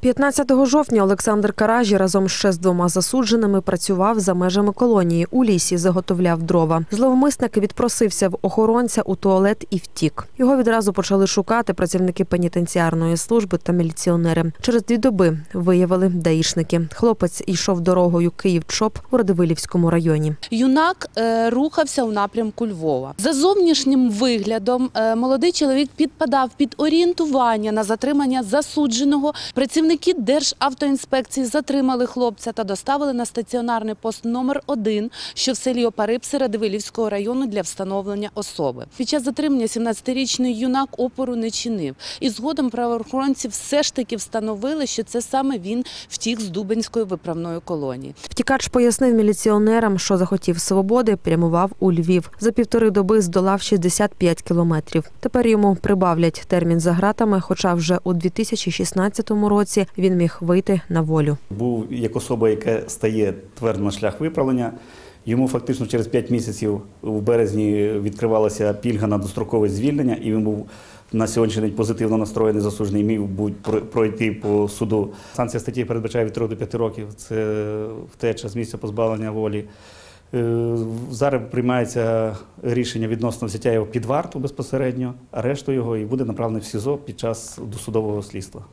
15 жовтня Олександр Каражі разом ще з двома засудженими працював за межами колонії. У лісі заготовляв дрова. Зловмисник відпросився в охоронця у туалет і втік. Його відразу почали шукати працівники пенітенціарної служби та міліціонери. Через дві доби виявили даїшники. Хлопець йшов дорогою Київ-Чоп у Радивилівському районі. Юнак е, рухався у напрямку Львова. За зовнішнім виглядом е, молодий чоловік підпадав під орієнтування на затримання засудженого. Працівники Державтоінспекції затримали хлопця та доставили на стаціонарний пост номер 1 що в селі Опарипси Радивилівського району для встановлення особи. Під час затримання 17-річний юнак опору не чинив. І згодом правоохоронці все ж таки встановили, що це саме він втік з Дубенської виправної колонії. Втікач пояснив міліціонерам, що захотів свободи, прямував у Львів. За півтори доби здолав 65 кілометрів. Тепер йому прибавлять термін за ґратами, хоча вже у 2016 році він міг вийти на волю. був як особа, яка стає твердо на шлях виправлення. Йому фактично через 5 місяців у березні відкривалася пільга на дострокове звільнення, і він був на сьогоднішній день позитивно настроєний засуджений, міг пройти по суду. Санкція статті передбачає від 3 до 5 років. Це втеча з місця позбавлення волі. Е, Зараз приймається рішення відносно взяття його під варту безпосередньо, арешту його і буде направлений в СІЗО під час досудового слідства.